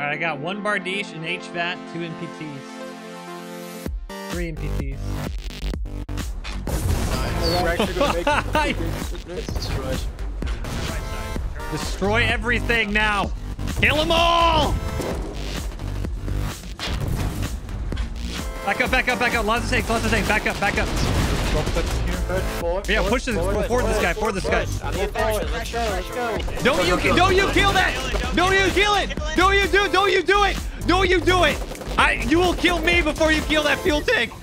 All right, I got one Bardiche, an HVAT, two NPTs. Three NPTs. We're actually gonna make it. It's destroyed. Destroy everything now. Kill them all. Back up, back up, back up. Lots of tanks, lots of tanks. Back up, back up. Forward, Yeah, push this- forward, forward this guy, forward, this guy. forward. Move forward. Let's go, let's go. Don't you, don't you kill that. Don't you kill it. Don't you do, don't you do it. Don't you do it. I, you will kill me before you kill that fuel tank.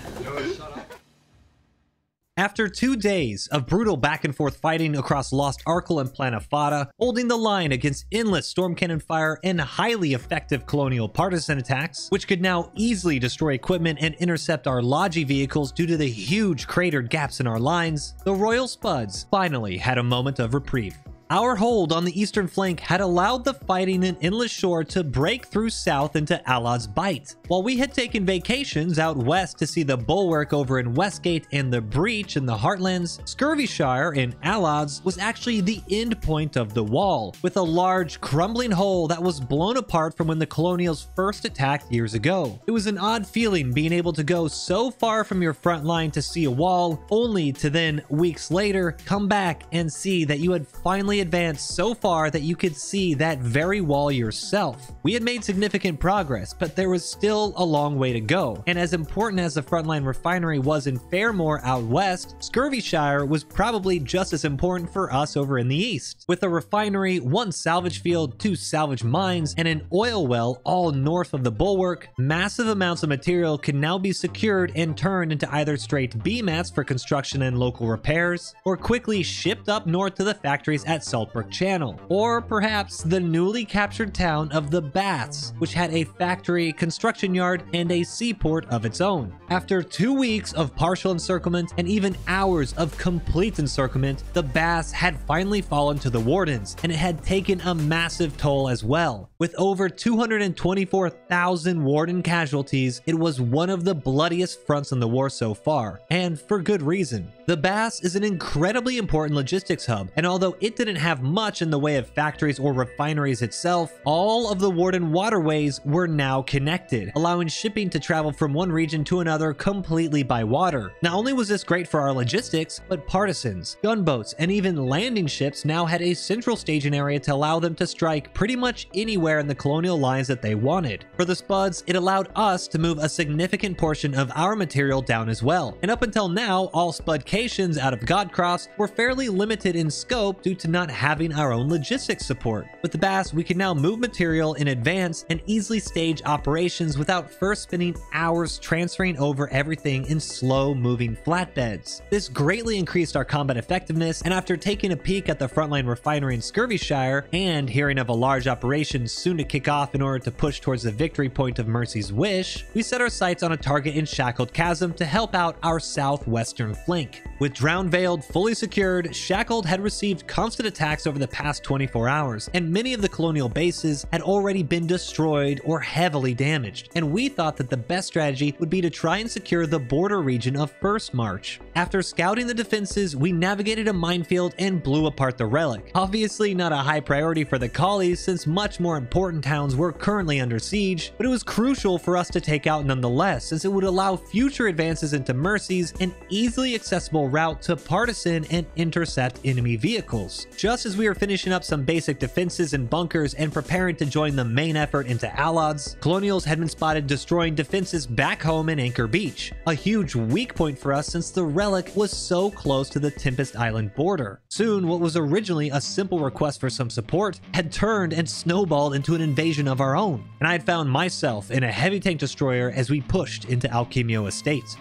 After two days of brutal back and forth fighting across Lost Arkle and Planafada, holding the line against endless storm cannon fire and highly effective colonial partisan attacks, which could now easily destroy equipment and intercept our Logi vehicles due to the huge cratered gaps in our lines, the Royal Spuds finally had a moment of reprieve. Our hold on the eastern flank had allowed the fighting in Endless Shore to break through south into Allod's Bight. While we had taken vacations out west to see the bulwark over in Westgate and the breach in the Heartlands, Scurvyshire in Allod's was actually the end point of the wall, with a large crumbling hole that was blown apart from when the Colonials first attacked years ago. It was an odd feeling being able to go so far from your front line to see a wall, only to then, weeks later, come back and see that you had finally advanced so far that you could see that very wall yourself. We had made significant progress, but there was still a long way to go. And as important as the frontline refinery was in Fairmore out west, Scurvyshire was probably just as important for us over in the east. With a refinery, one salvage field, two salvage mines, and an oil well all north of the bulwark, massive amounts of material can now be secured and turned into either straight B-mats for construction and local repairs, or quickly shipped up north to the factories at Saltbrook Channel, or perhaps the newly captured town of the Baths, which had a factory, construction yard, and a seaport of its own. After two weeks of partial encirclement and even hours of complete encirclement, the Baths had finally fallen to the Wardens, and it had taken a massive toll as well. With over 224,000 Warden casualties, it was one of the bloodiest fronts in the war so far, and for good reason. The Baths is an incredibly important logistics hub, and although it didn't have much in the way of factories or refineries itself, all of the Warden waterways were now connected, allowing shipping to travel from one region to another completely by water. Not only was this great for our logistics, but partisans, gunboats, and even landing ships now had a central staging area to allow them to strike pretty much anywhere in the colonial lines that they wanted. For the Spuds, it allowed us to move a significant portion of our material down as well, and up until now, all Spudcations out of Godcrofts were fairly limited in scope due to not having our own logistics support. With the Bass, we can now move material in advance and easily stage operations without first spending hours transferring over everything in slow moving flatbeds. This greatly increased our combat effectiveness, and after taking a peek at the frontline refinery in Scurvyshire and hearing of a large operation soon to kick off in order to push towards the victory point of Mercy's Wish, we set our sights on a target in Shackled Chasm to help out our southwestern flank. With Drowned Vale fully secured, Shackled had received constant attacks over the past 24 hours, and many of the colonial bases had already been destroyed or heavily damaged, and we thought that the best strategy would be to try and secure the border region of First March. After scouting the defenses, we navigated a minefield and blew apart the relic. Obviously not a high priority for the collies since much more important towns were currently under siege, but it was crucial for us to take out nonetheless since it would allow future advances into Mercy's an easily accessible route to partisan and intercept enemy vehicles. Just as we were finishing up some basic defenses and bunkers and preparing to join the main effort into Allods, Colonials had been spotted destroying defenses back home in Anchor Beach, a huge weak point for us since the relic was so close to the Tempest Island border. Soon, what was originally a simple request for some support had turned and snowballed into an invasion of our own, and I had found myself in a heavy tank destroyer as we pushed into Alchimio Estates.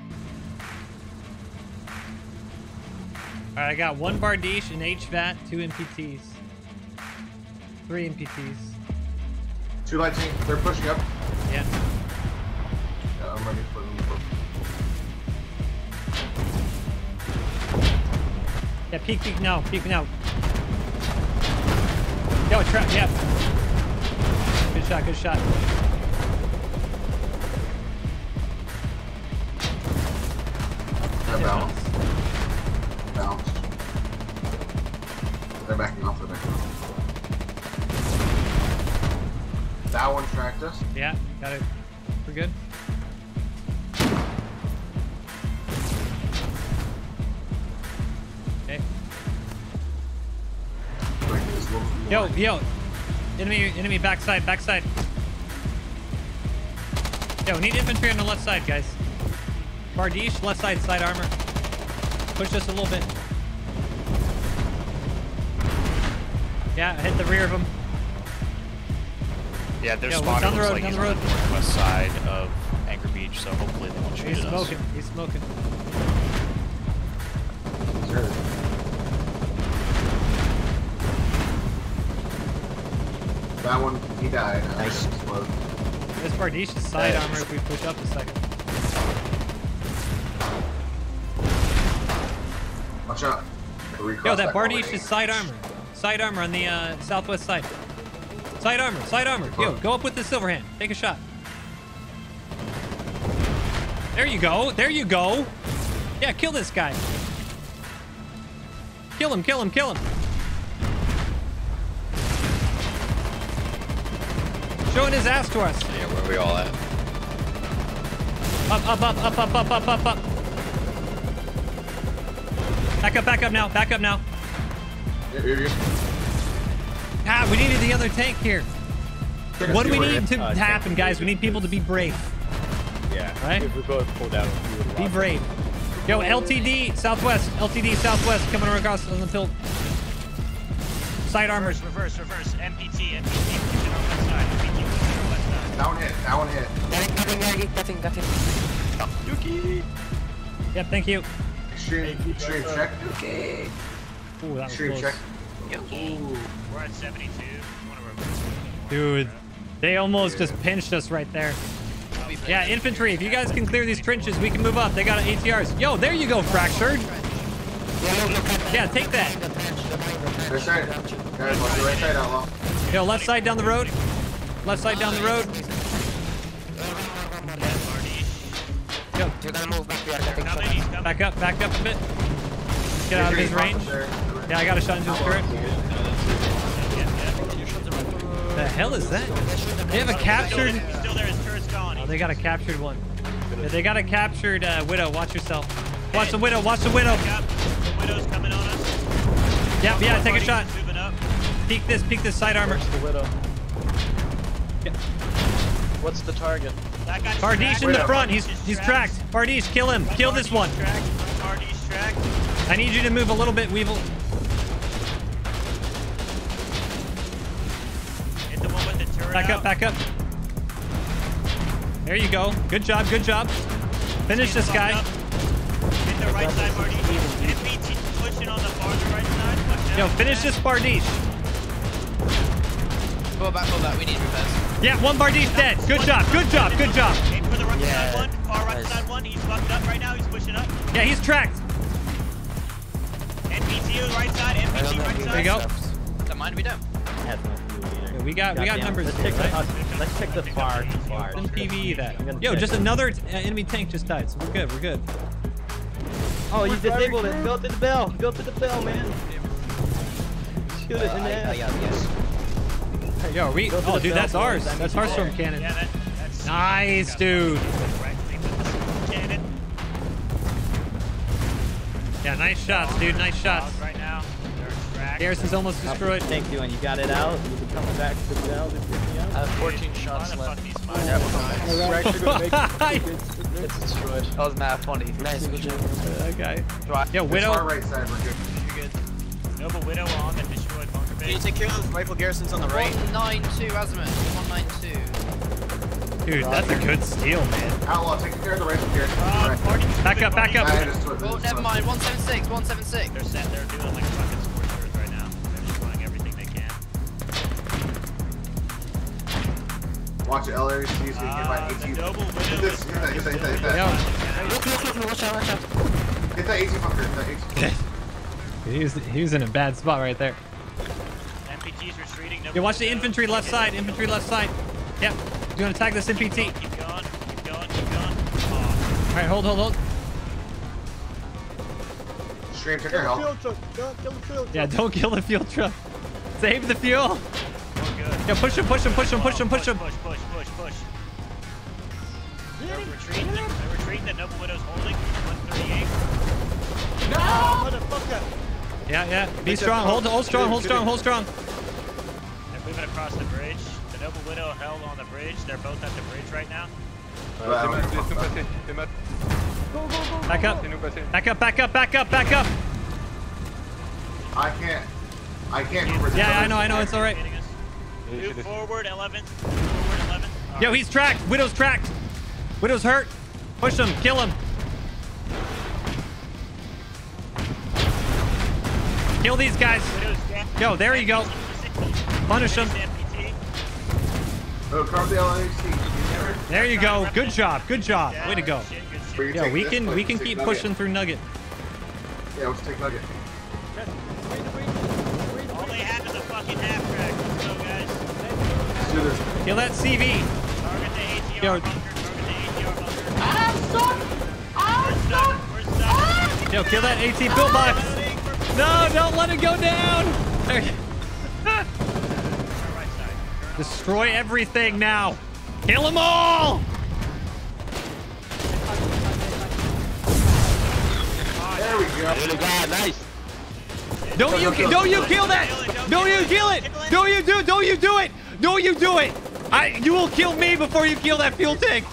All right, I got one Bardiche, an HVAT, two NPTs. Three NPTs. Two light tank, they're pushing up. Yeah. Yeah, I'm ready for them. Yeah, peek, peek now, peek now. Yo, trap, yeah. Good shot, good shot. Yeah, got it. We're good. Okay. Yo, yo. Enemy, enemy backside, backside. Yo, need infantry on the left side, guys. Bardiche, left side, side armor. Push us a little bit. Yeah, hit the rear of them. Yeah, their Yeah, spawner down the looks road, like he's the on the northwest side of Anchor Beach, so hopefully they won't shoot He's at us. smoking. He's smoking. Sure. That one, he died. Nice. explode. This Bardiche's side Nice. armor if we push up a second. Watch out. Recross Yo, that corner. Side armor. Side armor on the uh, southwest side. Side armor, side armor. Yo, go up with the silver hand. Take a shot. There you go. There you go. Yeah, kill this guy. Kill him, kill him, kill him. Showing his ass to us. Yeah, where are we all at? Up, up, up, up, up, up, up, up, up. Back up, back up now. Back up now. Here, here, here. Ah, we needed the other tank here. What do we need to Uh, happen, guys? We need people to be brave. Yeah. Right? If we both pulled down, we Be brave. Yo, LTD Southwest. LTD Southwest coming across on the tilt. Side armor. Reverse, reverse, reverse. MPT, MPT, pushing our left side. MPT, pushing our left side. That one hit. That one hit. Nothing, nothing, nothing. Yep, thank you. Extreme, extreme check. Ooh, that was Extreme close. check. We're at 72. One of our Dude, they almost just pinched us right there. Yeah, infantry, if you guys can clear these trenches, we can move up. They got ATRs. Yo, there you go, Fractured. Yeah, take that. Right side. Guys, watch the right side, outlaw. Yo, left side down the road. Left side down the road. Yo, You're gonna move back. We are getting Coming, shot. he's coming. back up, back up a bit. Get out of his range. Yeah, I got a shot into his turret. The hell is that? They have a captured. He's still there. His turret's gone. Oh, they got a captured one. Yeah, they got a captured uh, widow. Watch yourself. Watch the widow. Watch the widow. Yep. The widow's coming on us. Yep, yeah, take a shot. Moving up. Peek this, peek this side armor. The widow. What's the target? That guy's Bardiche in the front. He's he's tracked. Bardiche, kill him. Kill this one. Tracked. Bardiche tracked. I need you to move a little bit, Weevil. Back up, back up. There you go. Good job, good job. Finish this guy. Up. Hit the right side, Bardiche. MPT pushing on the farther right side. Yo, finish this Bardiche. Pull back, pull back. We need repairs. Yeah, one Bardiche dead. Good job, good job, good job. Aim for the right Yeah, side one. Far right nice. side one. He's fucked up right now. He's pushing up. Yeah, he's tracked. NPT right side. NPT right side. There you go. Don't mind, we don't. We got we got Goddamn. numbers Let's here, check the, right? hus- let's check the far, far. Some PVE that. Yo, just it. another uh, enemy tank just died, so we're good, we're good. Oh, you disabled it. Go to the bell. Go to the bell, man. Shoot it in the I, I, ass. yes. Yo, are we? Oh, dude, bell, that's boys. ours. That's need our storm cannon. Yeah, that, that's. Nice, dude. Correctly with the cannon. Yeah, nice shots, dude. Nice shots. Out Right now. Garrison's almost How's destroyed. Thank you, and You got it out? You be coming back to the bell to pick me I have 14 Why shots the fuck left. these mines? We're actually gonna make it. It's destroyed. That was mad funny. Nice, good job. okay. Right. Yo, This Widow. far right side, we're good. You're good. Noble Widow on the destroyed bunker Can you take care of those rifle garrisons on the right? 192 Azimuth. 192. Dude, that's a good steal, man. Outlaw, take care of the rifle here. Uh, Right. Back up, back up. Moving. it is to it, Oh, never mind. 176. 176. They're set. They're doing like Watch it, LRC, so you can Uh, find the 18. Hit this, is hit that, hit that, hit that, hit that. Look, look, look, watch out, watch out. Hit that 18 fucker, hit that 18. He was, he was in a bad spot right there. MPT's retreating. Nova Yo, watch the infantry left side. Infantry left side. Yep. You want to attack this MPT? Keep going, keep going, keep going. Oh, All right, hold, hold, hold. Stream, check your health. Field. Don't kill the field Yeah, don't kill the fuel truck. Save the fuel. Yeah, push him, push him, push him, push him, push him. Push, push, push, push. They're retreating. They're retreating. The Noble Widow's holding. 138. Yeah, yeah. Be strong. Hold, hold strong, hold strong, hold strong. They're moving across the bridge. The Noble Widow held on the bridge. They're both at the bridge right now. Bah, ouais, Laisse-nous passer. Fais mat. Back up. Back up, back up, back up, back up. I can't. I can't move. Yeah, I know, I know. It's all right. Hitting us. Laissez- Move forward, 11. Forward, 11. All Yo, right. he's tracked. Widow's tracked. Widow's hurt. Push him. Kill him. Kill these guys. Widow's. Yo, there you go. Punish him. MPT. Oh, carve the LHC. There you go. Good job. Good job. Way to go. Shit, good shit. Where you Yeah, we can we can keep pushing through Nugget. Yeah, let's take Nugget. All they have is a fucking half track. Let's go, guys. Let's do this. Kill that CV. Target the ATR Yo. Yo, kill that AT box. No, don't let it go down. There you- Our right side. Destroy everything now. Kill them all. There we go. Really bad, nice. Don't you don't you kill that? Don't you kill it? Don't you do don't you do it? Don't you do it? I you will kill me before you kill that fuel tank.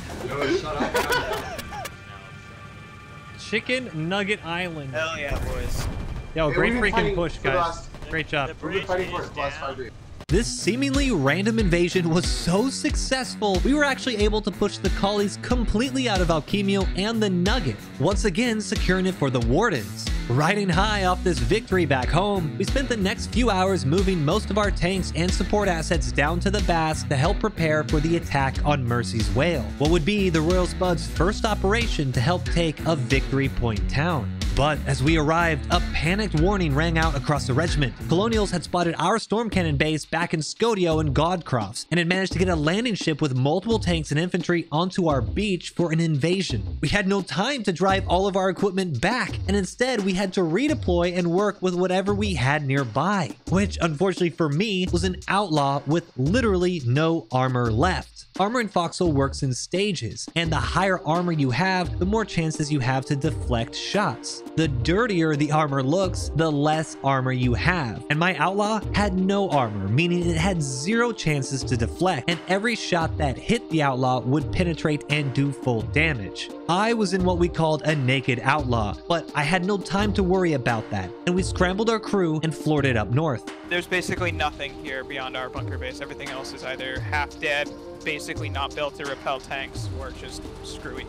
No, shut up. Chicken Nugget Island. Hell yeah, boys. Yo, Hey, great freaking push, guys. last- Great job. We've been fighting for is it for the last five days. This seemingly random invasion was so successful, we were actually able to push the Collies completely out of Alchimio and the Nugget, once again securing it for the Wardens. Riding high off this victory back home, we spent the next few hours moving most of our tanks and support assets down to the Bass to help prepare for the attack on Mercy's Wail, what would be the Royal Spud's first operation to help take a Victory Point town. But as we arrived, a panicked warning rang out across the regiment. Colonials had spotted our storm cannon base back in Scodio and Godcrofts, and had managed to get a landing ship with multiple tanks and infantry onto our beach for an invasion. We had no time to drive all of our equipment back, and instead we had to redeploy and work with whatever we had nearby, which unfortunately for me was an outlaw with literally no armor left. Armor in Foxhole works in stages, and the higher armor you have, the more chances you have to deflect shots. The dirtier the armor looks, the less armor you have. And my outlaw had no armor, meaning it had zero chances to deflect, and every shot that hit the outlaw would penetrate and do full damage. I was in what we called a naked outlaw, but I had no time to worry about that, and we scrambled our crew and floored it up north. There's basically nothing here beyond our bunker base. Everything else is either half dead, basically not built to repel tanks, or just screwy.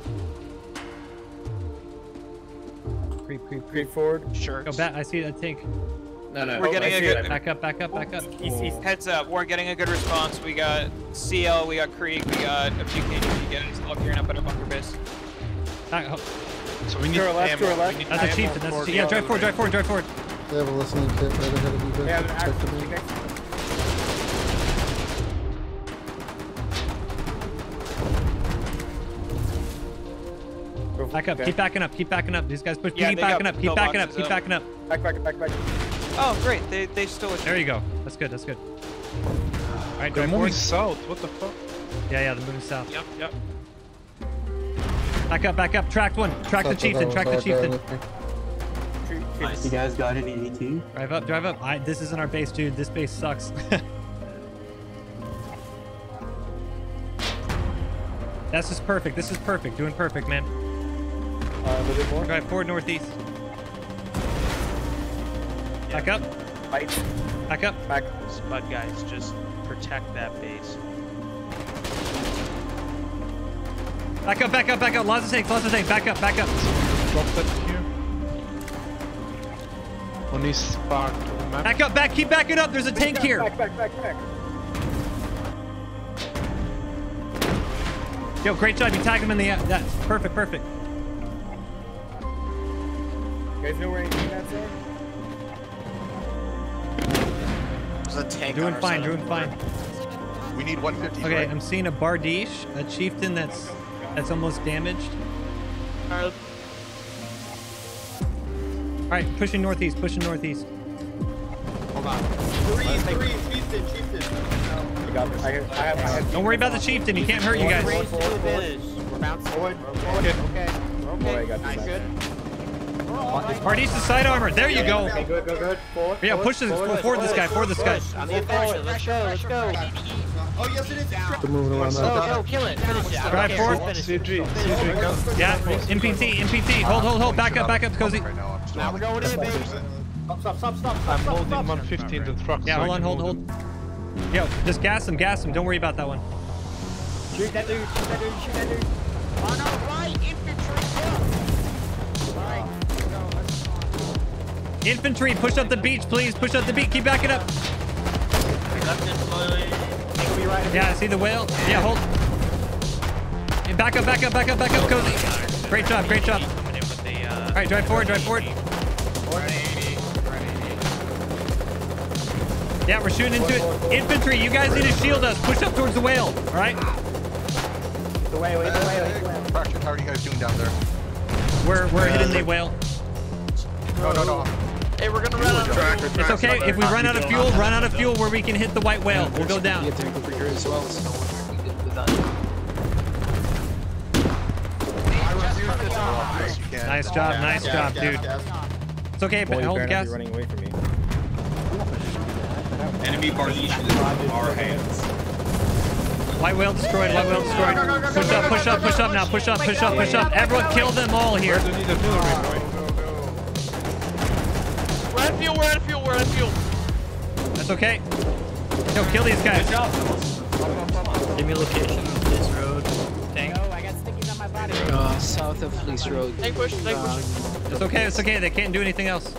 Creep, creep, Creep forward. Sure. Go back. I see that tank. No, no. We're getting I a good- it. Back up, back up, back up. East, east. Heads up, we're getting a good response. We got CL, we got Krieg, we got a few KGP guys all gearing up at our bunker base. Back- oh, So we need To our left, to our left. That's a ammo chieftain. That's a for chieftain. Yeah, drive forward, drive forward, drive forward. They have a listening kit right ahead of you guys. Yeah, Back up. Okay. Keep backing up. Keep backing up. These guys push. Yeah, keep backing up. Keep backing up. Keep up. backing up. Back, back, back, back. Oh, great. They, they still There you go. That's good. That's good. All right, They're drive moving forward. south. What the fuck? Yeah, yeah. They're moving south. Yep, yep. Back up. Back up. Track one. Track the Suck chieftain. all, Track the hard chieftain. Nice. You guys got any AT? Drive up. Drive up. I, this isn't our base, dude. This base sucks. That's just perfect. This is perfect. Doing perfect, man. Uh, a little bit more. Drive forward northeast. Back up. Fight. Back up. Back. Spud guys, just protect that base. Back up. Back up. Back up. Lots of tanks. Lots of tanks. Back up. Back up. Drop that here. On this part the map. Back up. Back. Keep backing up. There's a tank here. Back, back, back, back. Yo, great job. You tagged him in the. That's perfect. Perfect. You guys know where any teammates are? There's a tank Doing on fine. side Doing fine. We need 150. Okay, I'm seeing a Bardiche, a chieftain that's that's almost damaged. Alright, All right, pushing northeast. Pushing northeast. Hold on. Three, three, chieftain, chieftain. got this. I, I have, I have Don't worry about the chieftain. He can't hurt you guys. Raise to the. We're bouncing. Forward, Okay. Okay. Boy, I got Nice. This. Good. Artis is side armor. There you go. Okay, good, good, good. Forward, Yeah, push this, forward this guy, forward this guy. On the offensive. Let's go. Let's go. Oh, yes, it is. They're moving around Go, now. go, kill it. Finish it. I don't Drive care. forward. Finish it. CG, CG, go. Yeah, MPT, MPT. Hold, hold, hold. Back up, back up, Cozy. Now we're going in, baby. Stop, stop, stop, stop. I'm holding 115 to the truck. Yeah, hold on, hold, move hold. Yo, just gas him, gas him. Don't worry about that one. Shoot that dude. Shoot that dude. Shoot that dude. Oh, on our right, Infantry, push up the beach, please. Push up the beach. Keep backing up. Yeah, see the whale? Yeah, hold. Yeah, back up, back up, back up, back up, Cozy. Great job, great job. Coming in with the, uh, All right, drive forward, drive forward. Yeah, we're shooting into it. Infantry, you guys need to shield us. Push up towards the whale. All right? The whale, wait, the way, wait. Fractured, how are you guys doing down there? We're, we're hitting the whale. No, no, no. Hey, we're gonna run out of fuel. It's okay. If we run out of fuel, run out of fuel where we can hit the white whale. We'll go down. Get tank over here as well. So Yes, you can. Nice job, nice job, dude. It's okay, but hold gas. running away from me. Enemy Barnesian is in our hands. White whale destroyed, white whale destroyed. Push up, push up, push up now. Push up, push up, push up. Everyone kill them all here. Fuel, we're out of fuel, we're out of fuel. That's okay. Yo, kill these guys. Give me location of this road. Tank. Oh, I got stickies on my body. Uh, south of Fleece Road. Tank push, tank push. It's okay, it's okay. They can't do anything else.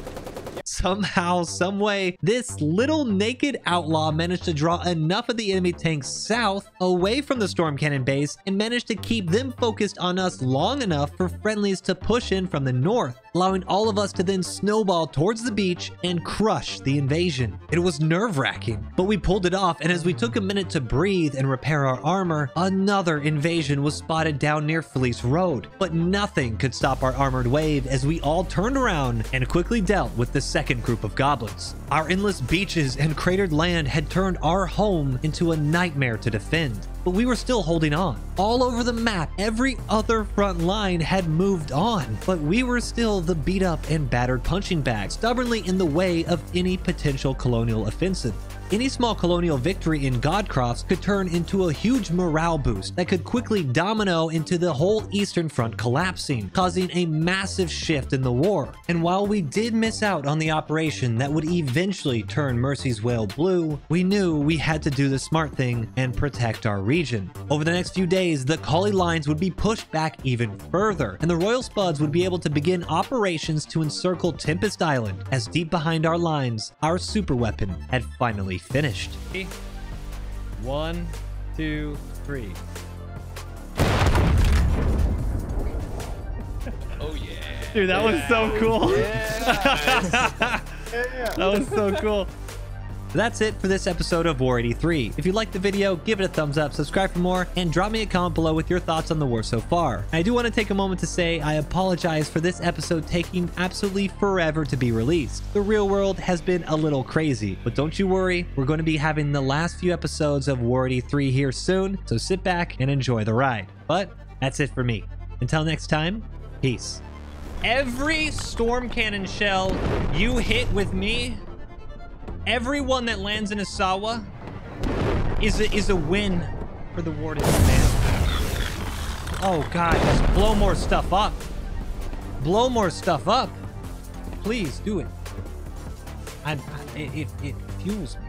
Somehow, someway, this little naked outlaw managed to draw enough of the enemy tanks south, away from the storm cannon base, and managed to keep them focused on us long enough for friendlies to push in from the north, allowing all of us to then snowball towards the beach and crush the invasion. It was nerve-wracking, but we pulled it off, and as we took a minute to breathe and repair our armor, another invasion was spotted down near Felice Road. But nothing could stop our armored wave as we all turned around and quickly dealt with the second group of goblins. Our endless beaches and cratered land had turned our home into a nightmare to defend. But we were still holding on. All over the map, every other front line had moved on, but we were still the beat up and battered punching bag, stubbornly in the way of any potential colonial offensive. Any small colonial victory in Godcrofts could turn into a huge morale boost that could quickly domino into the whole Eastern Front collapsing, causing a massive shift in the war. And while we did miss out on the operation that would eventually turn Mercy's Wail blue, we knew we had to do the smart thing and protect our region. Over the next few days, the Collie lines would be pushed back even further, and the Royal Spuds would be able to begin operations to encircle Tempest Island, as deep behind our lines, our super weapon had finally finished. One, two, three. oh yeah. Dude, that was so cool. that was so cool. That's it for this episode of War 83. If you liked the video, give it a thumbs up, subscribe for more, and drop me a comment below with your thoughts on the war so far. I do want to take a moment to say I apologize for this episode taking absolutely forever to be released. The real world has been a little crazy, but don't you worry, we're going to be having the last few episodes of War 83 here soon, so sit back and enjoy the ride. But that's it for me. Until next time, peace. Every storm cannon shell you hit with me everyone that lands in Asawa is a, is a win for the Wardens, man. Oh, God. Just blow more stuff up. Blow more stuff up. Please, do it. I, I, it, it fuels me.